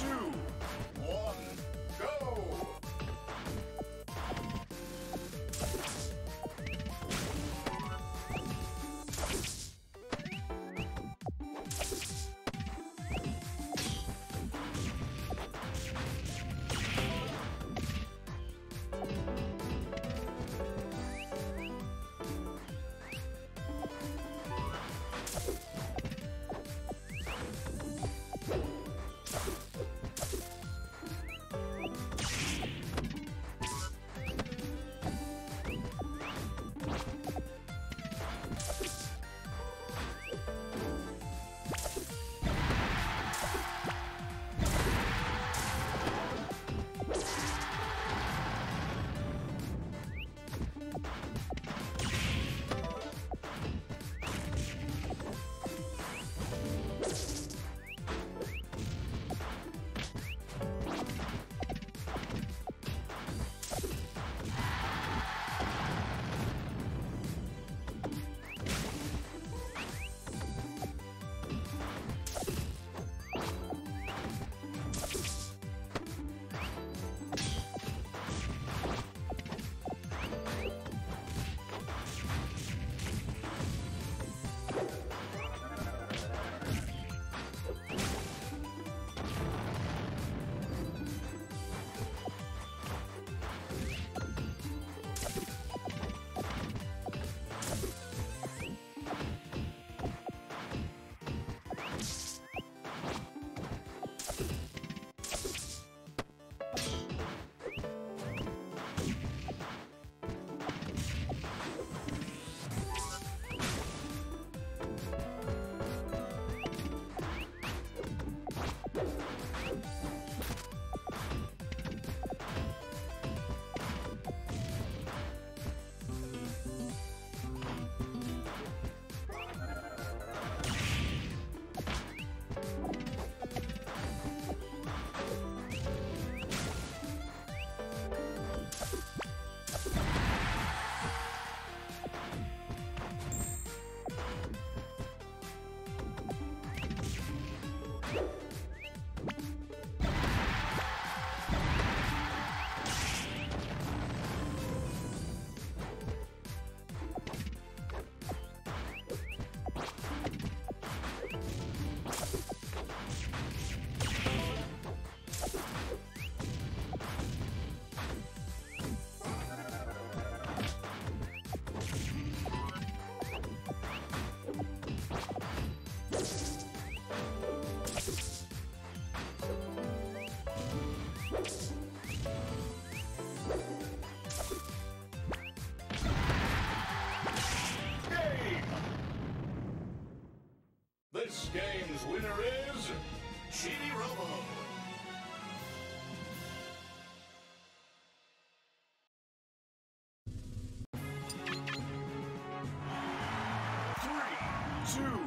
two, one, go! This game's winner is Chibi-Robo. Three, two,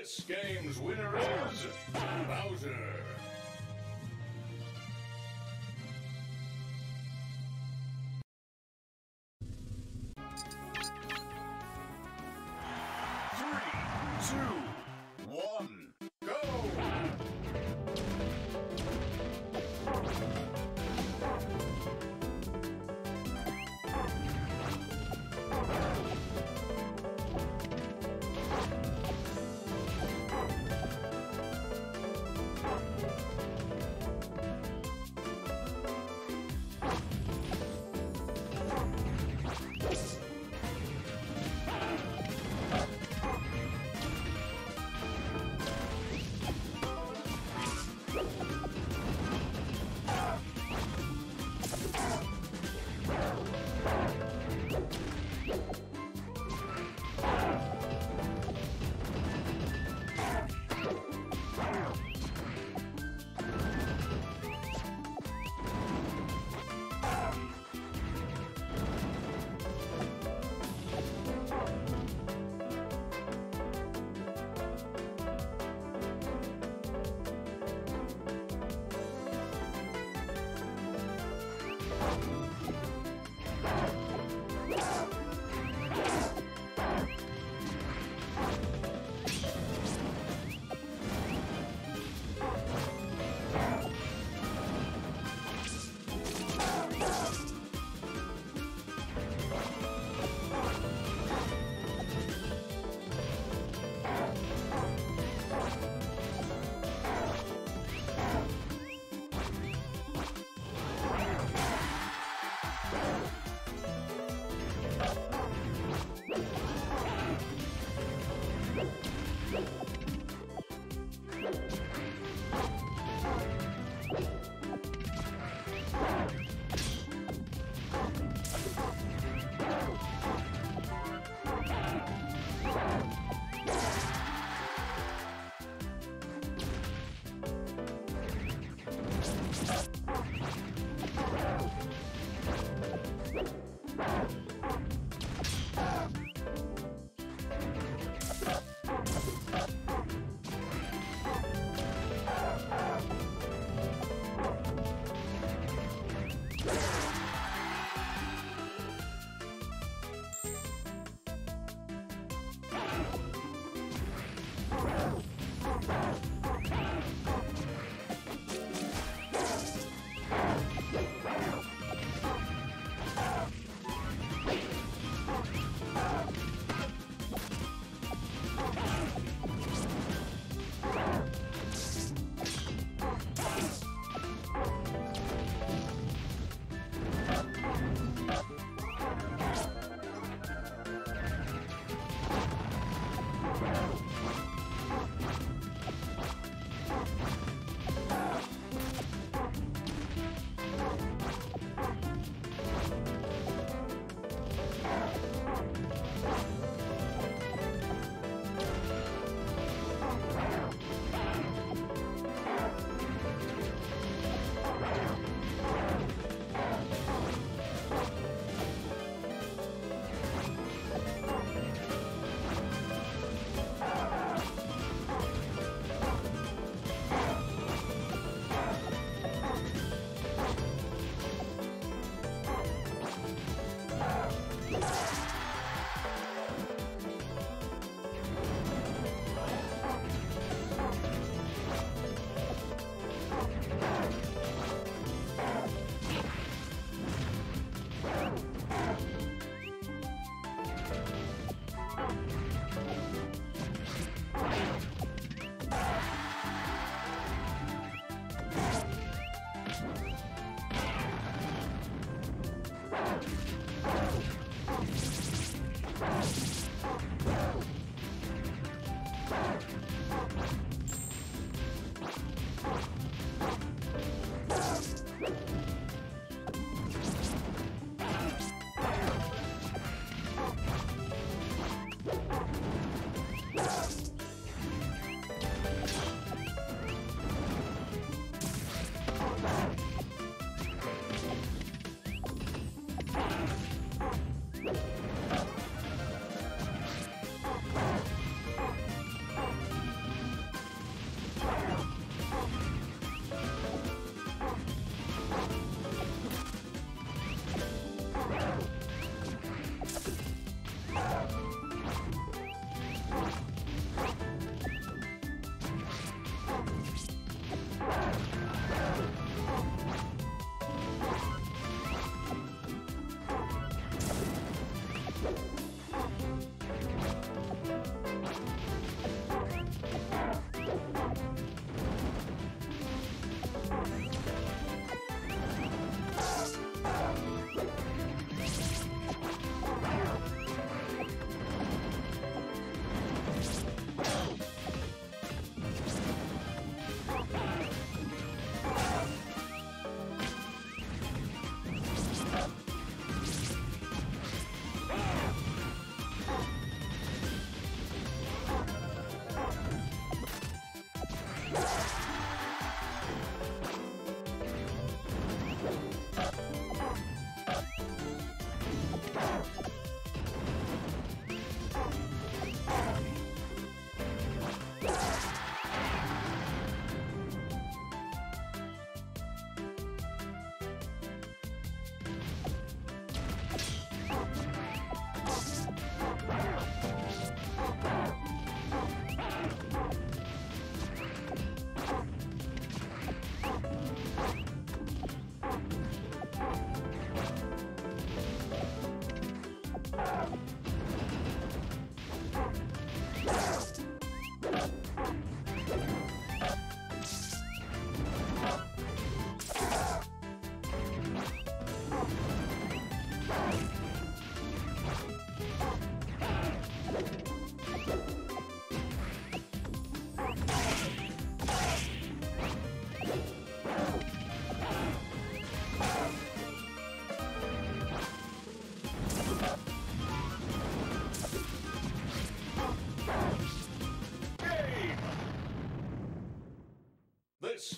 This game's winner is Bowser.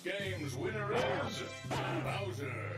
Game's winner is Bowser.